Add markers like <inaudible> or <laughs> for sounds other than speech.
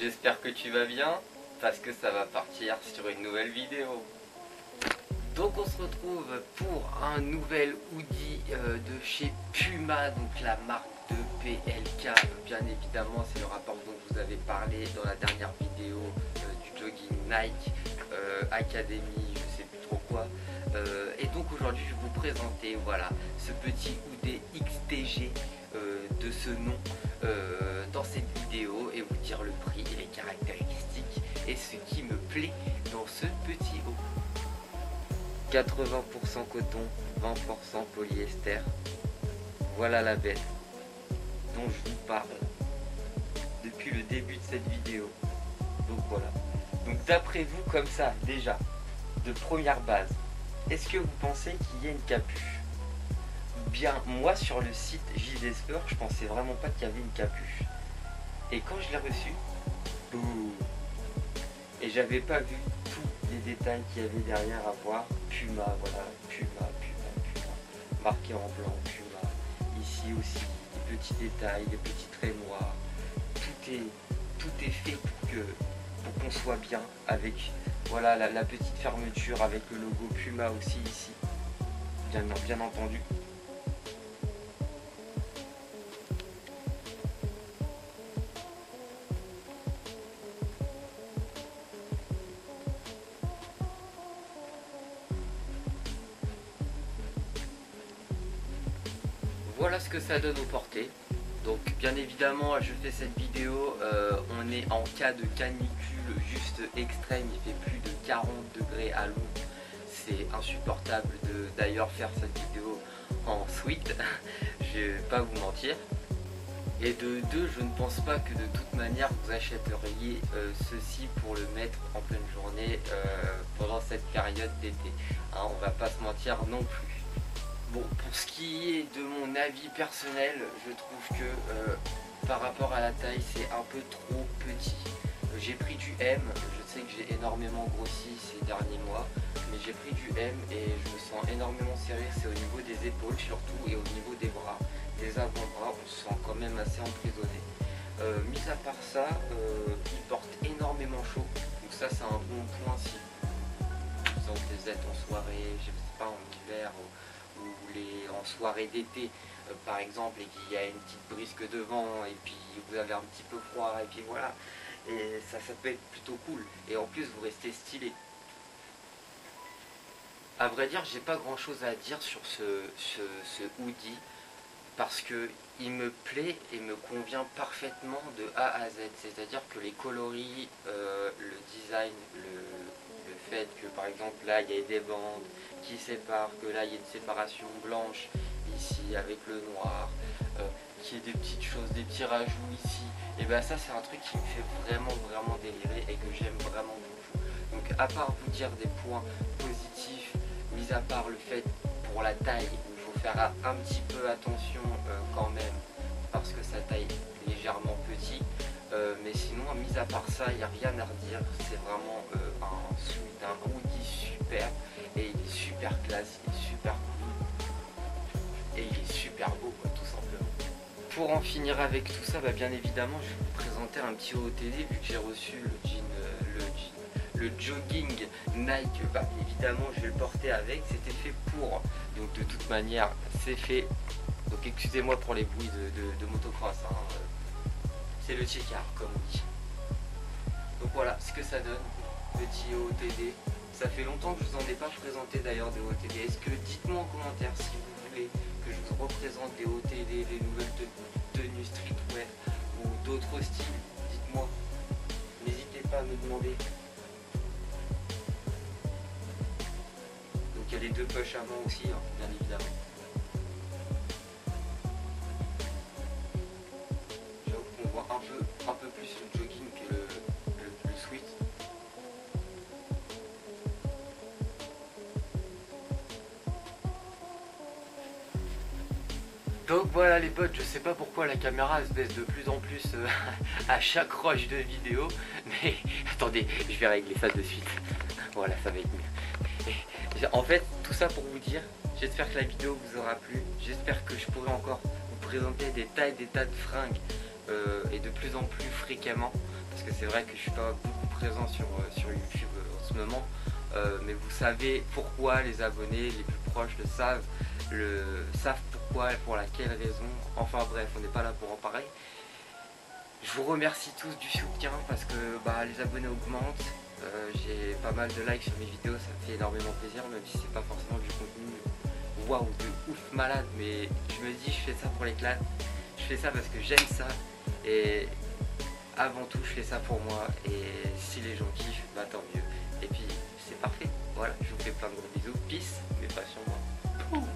J'espère que tu vas bien parce que ça va partir sur une nouvelle vidéo. Donc on se retrouve pour un nouvel hoodie euh, de chez Puma, donc la marque de PLK. Bien évidemment, c'est le rapport dont je vous avais parlé dans la dernière vidéo euh, du jogging Nike euh, Academy, je sais plus trop quoi. et donc aujourd'hui, je vais vous présenter voilà ce petit hoodie XTG de ce nom dans cette vidéo et vous dire le prix et les caractéristiques et ce qui me plaît dans ce petit haut. 80% coton, 20% polyester. Voilà la bête dont je vous parle depuis le début de cette vidéo. Donc voilà. Donc d'après vous, comme ça, déjà, de première base, est-ce que vous pensez qu'il y a une capuche? Bien, moi sur le site JD Sport, je pensais vraiment pas qu'il y avait une capuche. Et quand je l'ai reçu, et j'avais pas vu tous les détails qu'il y avait derrière à voir. Puma, voilà, Puma, Puma, Puma, marqué en blanc, Puma. Ici aussi, des petits détails, des petits traits noirs. Tout est, tout est fait pour pour qu'on soit bien avec voilà la, petite fermeture avec le logo Puma aussi ici. Bien, bien entendu. Voilà ce que ça donne au portée. Donc bien évidemment je fais cette vidéo, euh, on est en cas de canicule juste extrême, il fait plus de 40 degrés à Londres. C'est insupportable de d'ailleurs faire cette vidéo en suite, <laughs> je vais pas vous mentir. Et de deux, je ne pense pas que de toute manière vous achèteriez euh, ceci pour le mettre en pleine journée euh, pendant cette période d'été. Hein, on va pas se mentir non plus. Bon, pour ce qui est de mon avis personnel, je trouve que euh, par rapport à la taille, c'est un peu trop petit. Euh, j'ai pris du M, je sais que j'ai énormément grossi ces derniers mois, mais j'ai pris du M et je me sens énormément serré, c'est au niveau des épaules surtout et au niveau des bras. Des avant-bras, on se sent quand même assez emprisonné. Euh, mis à part ça, il porte énormément chaud, donc ça c'est un bon point si vous êtes en soirée, je sais pas, en hiver, en soirée d'été euh, par exemple et qu'il y a une petite brisque de vent et puis vous avez un petit peu froid et puis voilà. Et ça ça peut être plutôt cool. Et en plus vous restez stylé. À vrai dire j'ai pas grand chose à dire sur ce, ce, hoodie parce que il me plaît et me convient parfaitement de A à Z. C'est à dire que les coloris euh, le design le fait que par exemple là il y a des bandes qui sépare, que là il y a une séparation blanche ici avec le noir, euh, qui est des petites choses, des petits rajouts ici, et bien ça c'est un truc qui me fait vraiment vraiment délirer et que j'aime vraiment beaucoup. Donc à part vous dire des points positifs, mis à part le fait pour la taille il faut faire un petit peu attention euh, quand même parce que sa taille est légèrement petit, euh, mais sinon mis à part ça il n'y a rien à redire, c'est vraiment un, un outil super. Et il est super classe, il est super cool. Et il est super beau tout simplement. Pour en finir avec tout ça, bah, bien évidemment je vais vous présenter un petit OTD vu que j'ai reçu le jean, euh, le jean, le jogging Nike, bah, évidemment je vais le porter avec, c'était fait pour, donc de toute manière c'est fait, donc excusez-moi pour les bruits de, motocross, hein. c'est le check-out comme on dit. Donc voilà ce que ça donne, petit OTD ça fait longtemps que je vous en ai pas présenté d'ailleurs des OTD. Est-ce que dites-moi en commentaire si vous voulez que je vous représente des OTD, des nouvelles tenues streetwear ou d'autres styles. Dites-moi. N'hésitez pas à me demander. Donc il y a les deux poches avant aussi, hein, bien évidemment. Donc voilà les potes, je sais pas pourquoi la caméra se baisse de plus en plus euh, <laughs> à chaque rush de vidéo, mais <laughs> attendez, je vais régler ça de suite. <laughs> Voilà, ça va être mieux. En fait, tout ça pour vous dire, j'espère que la vidéo vous aura plu, j'espère que je pourrai encore vous présenter des tas et des tas de fringues euh, et de plus en plus fréquemment, parce que c'est vrai que je suis pas beaucoup présent sur, sur YouTube en ce moment. mais vous savez pourquoi les abonnés les plus proches le savent, le savent pourquoi, pour laquelle raison. Enfin bref, on n'est pas là pour en parler. Je vous remercie tous du soutien parce que bah, les abonnés augmentent. Euh, j'ai pas mal de likes sur mes vidéos, ça me fait énormément plaisir, même si c'est pas forcément du contenu waouh de ouf malade, mais je me dis je fais ça pour l'éclat, je fais ça parce que j'aime ça et avant tout je fais ça pour moi et si les gens kiffent, bah tant mieux. Et puis c'est parfait, voilà, je vous fais plein de gros bisous, peace, mais pas sur moi.